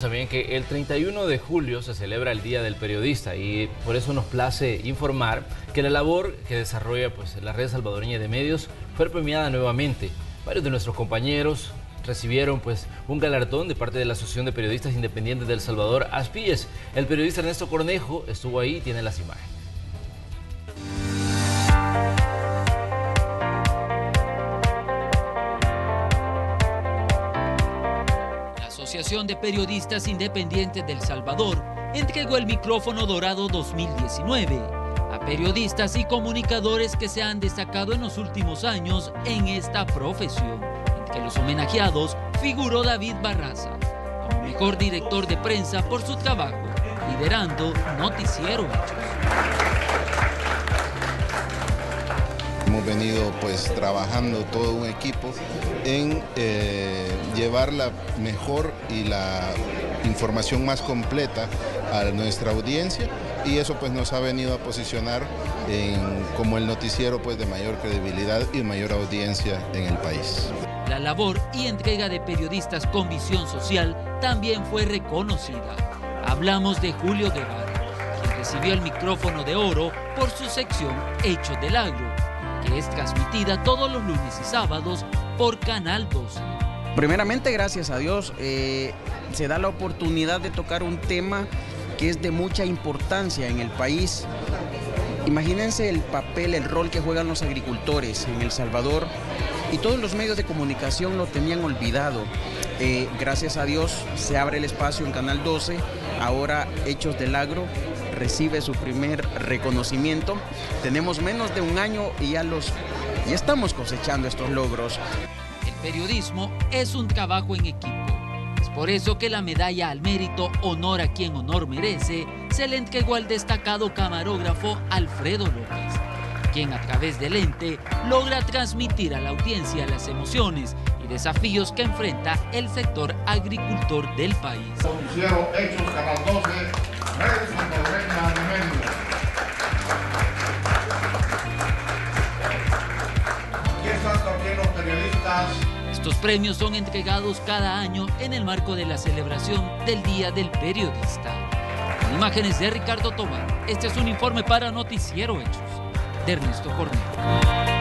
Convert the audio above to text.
También que el 31 de julio se celebra el Día del Periodista y por eso nos place informar que la labor que desarrolla pues, la red salvadoreña de medios fue premiada nuevamente. Varios de nuestros compañeros recibieron pues, un galardón de parte de la Asociación de Periodistas Independientes del Salvador, Aspilles. El periodista Ernesto Cornejo estuvo ahí y tiene las imágenes. Asociación de Periodistas Independientes del Salvador entregó el micrófono dorado 2019 a periodistas y comunicadores que se han destacado en los últimos años en esta profesión. Entre los homenajeados figuró David Barraza, como mejor director de prensa por su trabajo, liderando Noticiero Hechos. Venido pues trabajando todo un equipo en eh, llevar la mejor y la información más completa a nuestra audiencia y eso pues nos ha venido a posicionar como el noticiero pues de mayor credibilidad y mayor audiencia en el país. La labor y entrega de periodistas con visión social también fue reconocida. Hablamos de Julio Guevara, quien recibió el micrófono de oro por su sección Hechos del Agro es transmitida todos los lunes y sábados por Canal 12. Primeramente, gracias a Dios, eh, se da la oportunidad de tocar un tema que es de mucha importancia en el país. Imagínense el papel, el rol que juegan los agricultores en El Salvador y todos los medios de comunicación lo tenían olvidado. Eh, gracias a Dios se abre el espacio en Canal 12, ahora Hechos del Agro recibe su primer reconocimiento. Tenemos menos de un año y ya los y estamos cosechando estos logros. El periodismo es un trabajo en equipo. Es por eso que la medalla al mérito Honor a quien honor merece se le entregó al destacado camarógrafo Alfredo López, quien a través del ente logra transmitir a la audiencia las emociones y desafíos que enfrenta el sector agricultor del país. Hechos, Canal 12, estos premios son entregados cada año en el marco de la celebración del Día del Periodista. Con imágenes de Ricardo Tobar, este es un informe para Noticiero Hechos de Ernesto Cornell.